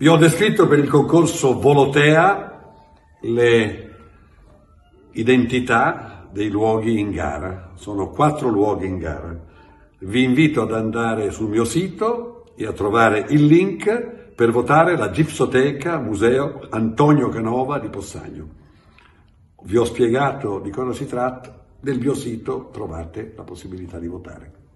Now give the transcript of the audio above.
Vi ho descritto per il concorso Volotea le identità dei luoghi in gara. Sono quattro luoghi in gara. Vi invito ad andare sul mio sito e a trovare il link per votare la Gipsoteca Museo Antonio Canova di Possagno. Vi ho spiegato di cosa si tratta, nel mio sito trovate la possibilità di votare.